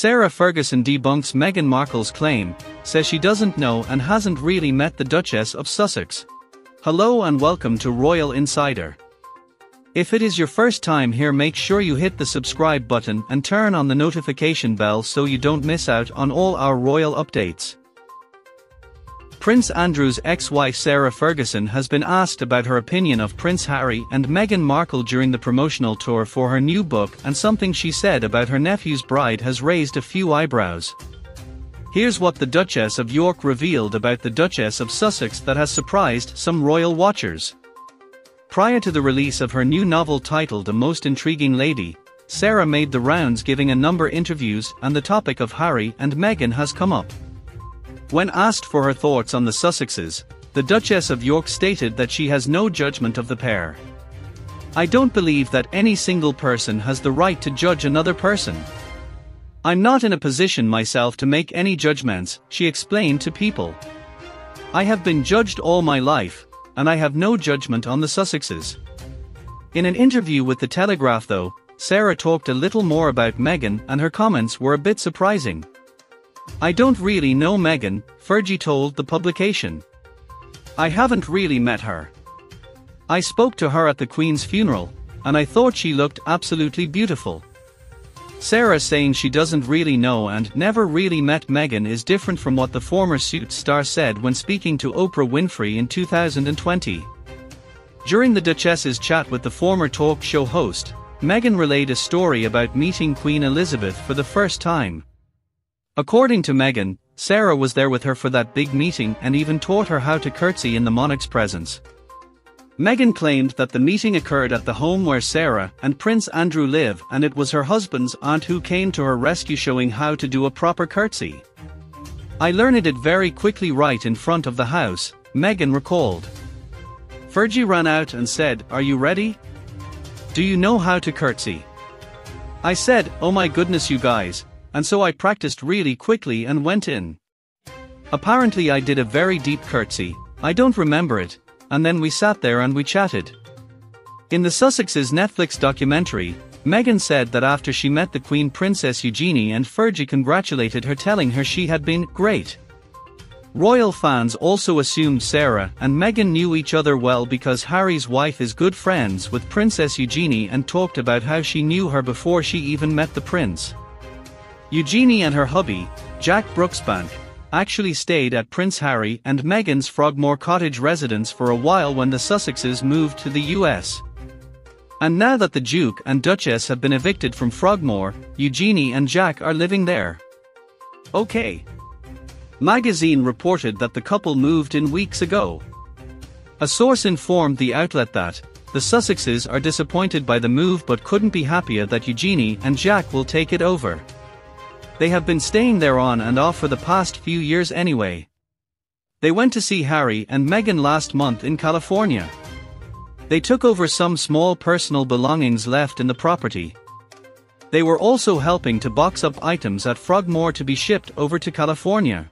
Sarah Ferguson debunks Meghan Markle's claim, says she doesn't know and hasn't really met the Duchess of Sussex. Hello and welcome to Royal Insider. If it is your first time here make sure you hit the subscribe button and turn on the notification bell so you don't miss out on all our royal updates. Prince Andrew's ex-wife Sarah Ferguson has been asked about her opinion of Prince Harry and Meghan Markle during the promotional tour for her new book and something she said about her nephew's bride has raised a few eyebrows. Here's what the Duchess of York revealed about the Duchess of Sussex that has surprised some royal watchers. Prior to the release of her new novel titled A Most Intriguing Lady, Sarah made the rounds giving a number interviews and the topic of Harry and Meghan has come up. When asked for her thoughts on the Sussexes, the Duchess of York stated that she has no judgment of the pair. I don't believe that any single person has the right to judge another person. I'm not in a position myself to make any judgments, she explained to People. I have been judged all my life, and I have no judgment on the Sussexes. In an interview with The Telegraph though, Sarah talked a little more about Meghan and her comments were a bit surprising. I don't really know Meghan, Fergie told the publication. I haven't really met her. I spoke to her at the Queen's funeral, and I thought she looked absolutely beautiful. Sarah saying she doesn't really know and never really met Meghan is different from what the former Suits star said when speaking to Oprah Winfrey in 2020. During the Duchess's chat with the former talk show host, Meghan relayed a story about meeting Queen Elizabeth for the first time. According to Meghan, Sarah was there with her for that big meeting and even taught her how to curtsy in the monarch's presence. Meghan claimed that the meeting occurred at the home where Sarah and Prince Andrew live and it was her husband's aunt who came to her rescue showing how to do a proper curtsy. I learned it very quickly right in front of the house, Meghan recalled. Fergie ran out and said, Are you ready? Do you know how to curtsy? I said, Oh my goodness you guys, and so I practiced really quickly and went in. Apparently I did a very deep curtsy, I don't remember it, and then we sat there and we chatted. In the Sussexes Netflix documentary, Meghan said that after she met the Queen Princess Eugenie and Fergie congratulated her telling her she had been great. Royal fans also assumed Sarah and Meghan knew each other well because Harry's wife is good friends with Princess Eugenie and talked about how she knew her before she even met the prince. Eugenie and her hubby, Jack Brooksbank, actually stayed at Prince Harry and Meghan's Frogmore Cottage residence for a while when the Sussexes moved to the US. And now that the Duke and Duchess have been evicted from Frogmore, Eugenie and Jack are living there. Okay. Magazine reported that the couple moved in weeks ago. A source informed the outlet that, the Sussexes are disappointed by the move but couldn't be happier that Eugenie and Jack will take it over. They have been staying there on and off for the past few years anyway. They went to see Harry and Meghan last month in California. They took over some small personal belongings left in the property. They were also helping to box up items at Frogmore to be shipped over to California.